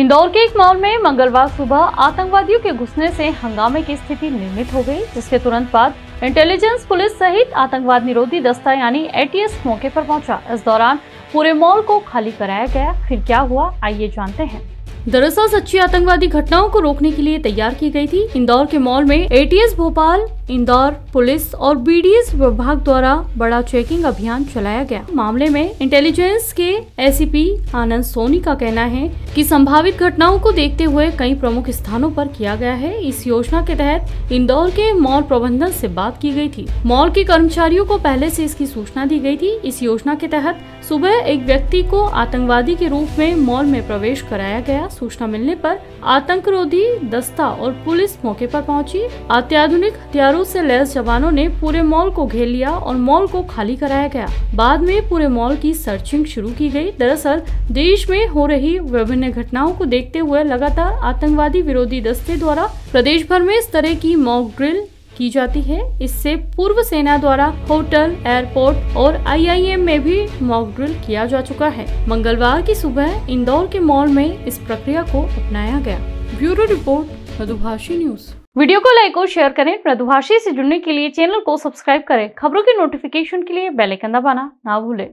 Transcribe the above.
इंदौर के एक मॉल में मंगलवार सुबह आतंकवादियों के घुसने से हंगामे की स्थिति निर्मित हो गई, जिसके तुरंत बाद इंटेलिजेंस पुलिस सहित आतंकवाद निरोधी दस्ता यानी एटीएस मौके पर पहुँचा। इस दौरान पूरे मॉल को खाली कराया गया। फिर क्या हुआ, आइए जानते हैं। दरअसल सच्ची आतंकवादी घटनाओं को रोकने के लिए तैयार की गई थी। इंदौर के मॉल में एटीएस भोपाल इंदौर पुलिस और बीडीएस विभाग द्वारा बड़ा चेकिंग अभियान चलाया गया। मामले में इंटेलिजेंस के एसीपी आनंद सोनी का कहना है कि संभावित घटनाओं को देखते हुए कई प्रमुख स्थानों पर किया गया है। इस योजना के तहत इंदौर के मॉल प्रबंधन से बात की गई थी। मॉल के कर्मचारियों को पहले से इसकी सूचना दी गई थी। इस योजना के तहत सुबह एक व्यक्ति को आतंकवादी के रूप में मॉल में प्रवेश कराया गया। सूचना मिलने पर आतंकरोधी दस्ता और पुलिस मौके पर पहुँची। अत्याधुनिक हथियारों से लैस जवानों ने पूरे मॉल को घेर लिया और मॉल को खाली कराया गया। बाद में पूरे मॉल की सर्चिंग शुरू की गई। दरअसल, देश में हो रही विभिन्न घटनाओं को देखते हुए लगातार आतंकवादी विरोधी दस्ते द्वारा प्रदेश भर में इस तरह की मॉक ड्रिल की जाती है। इससे पूर्व सेना द्वारा होटल, एयरपोर्ट और आईआईएम में भी मॉक ड्रिल किया जा चुका है। मंगलवार की सुबह इंदौर के मॉल में इस प्रक्रिया को अपनाया गया। Bureau report, Madhubhashi news. Video को लाइक और शेयर करें। मृदुभाषी से जुड़ने के लिए चैनल को सब्सक्राइब करें। खबरों के नोटिफिकेशन के लिए बेल आइकन दबाना ना भूलें।